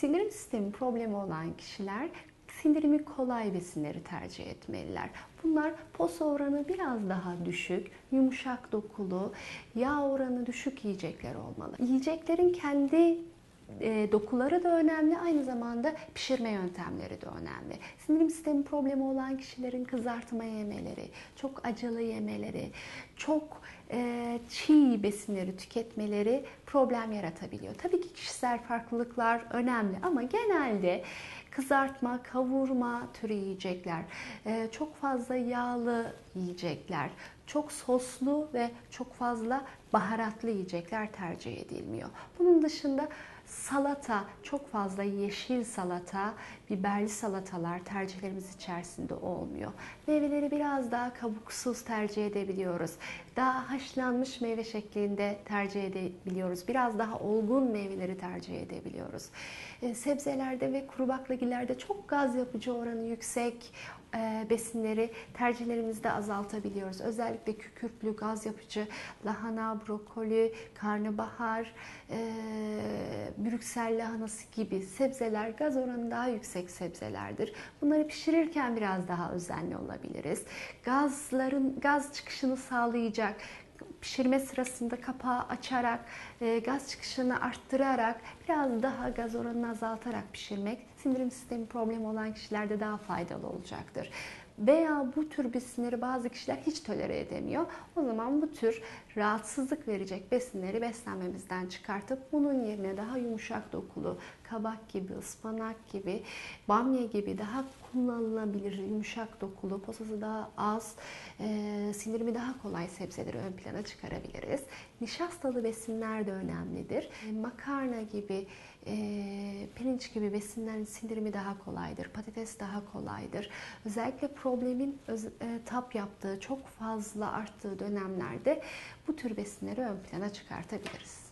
Sindirim sistemi problemi olan kişiler sindirimi kolay besinleri tercih etmeliler. Bunlar posa oranı biraz daha düşük, yumuşak dokulu, yağ oranı düşük yiyecekler olmalı. Yiyeceklerin kendi e, dokuları da önemli, aynı zamanda pişirme yöntemleri de önemli. Sindirim sistemi problemi olan kişilerin kızartma yemeleri, çok acılı yemeleri, çok e, çiğ besinleri tüketmeleri problem yaratabiliyor. Tabii ki kişisel farklılıklar önemli ama genelde kızartma, kavurma türü yiyecekler, e, çok fazla yağlı yiyecekler, çok soslu ve çok fazla baharatlı yiyecekler tercih edilmiyor. Bunun dışında salata, çok fazla yeşil salata, biberli salatalar tercihlerimiz içerisinde olmuyor. Meyveleri biraz daha kabuksuz tercih edebiliyoruz. Daha haşlanmış meyve şeklinde tercih edebiliyoruz. Biraz daha olgun meyveleri tercih edebiliyoruz. E, sebzelerde ve kuru baklagillerde çok gaz yapıcı oranı yüksek e, besinleri tercihlerimizde azaltabiliyoruz. Özellikle kükürtlü, gaz yapıcı, lahana, brokoli, karnabahar, e, Brüksel lahanası gibi sebzeler gaz oranı daha yüksek sebzelerdir. Bunları pişirirken biraz daha özenli olabiliriz. Gazların gaz çıkışını sağlayacak pişirme sırasında kapağı açarak, e, gaz çıkışını arttırarak, biraz daha gaz oranını azaltarak pişirmek sindirim sistemi problemi olan kişilerde daha faydalı olacaktır. Veya bu tür besinleri bazı kişiler hiç tolere edemiyor. O zaman bu tür rahatsızlık verecek besinleri beslenmemizden çıkartıp bunun yerine daha yumuşak dokulu, kabak gibi, ıspanak gibi, bamya gibi daha kullanılabilir, yumuşak dokulu, posası daha az, e, sindirimi daha kolay sebzeleri ön plana çıkarabiliriz. Nişastalı besinler de önemlidir. E, makarna gibi, e, pirinç gibi besinlerin sindirimi daha kolaydır. Patates daha kolaydır. Özellikle problemin öz, e, tap yaptığı, çok fazla arttığı dönemlerde bu tür besinleri ön plana çıkartabiliriz.